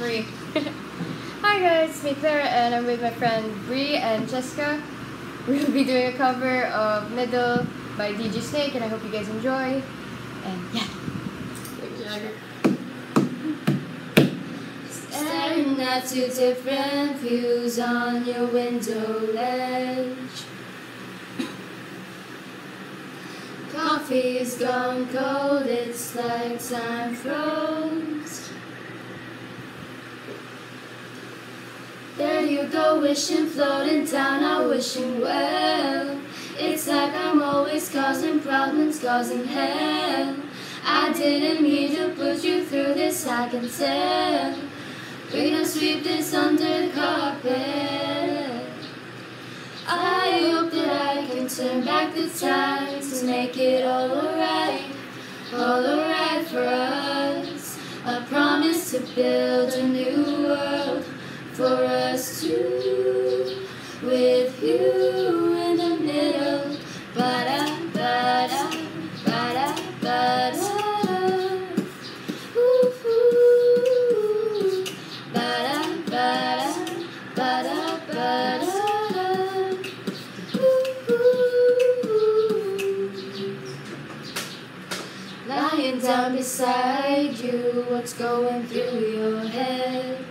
Marie. Hi guys, it's me Klaire and I'm with my friend Bree and Jessica. We'll be doing a cover of Middle by DJ Snake and I hope you guys enjoy. And yeah. Staring at two different views on your window ledge. Coffee's gone cold, it's like time froze. There you go, wishing, floating down, not wishing well. It's like I'm always causing problems, causing hell. I didn't mean to put you through this, I can tell. We're gonna sweep this under the carpet. I hope that I can turn back the time to make it all alright, all alright for us. I promise to build a new for us two, with you in the middle. Ba-da, ba-da, ba-da, ba-da. Ooh, ooh. Ba-da, ba-da, ba-da, ba-da. Lying down beside you, what's going through your head?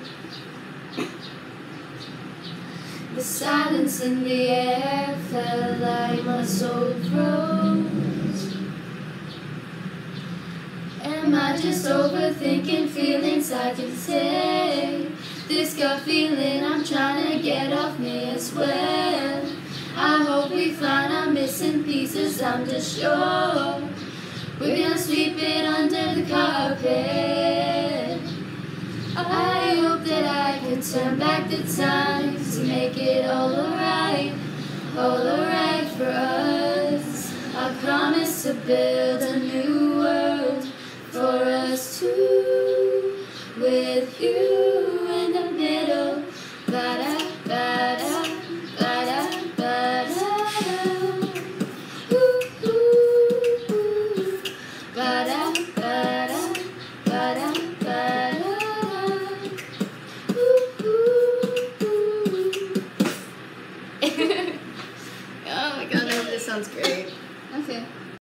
The silence in the air felt like my soul froze. Am I just overthinking feelings I can take? This gut feeling I'm trying to get off me as well. I hope we find our missing pieces, I'm just sure. We're gonna sweep it under the carpet. I hope that I could turn back the time to make it all alright, all alright for us. I promise to build a new world for us two, with you in the middle. But I sounds great. Okay.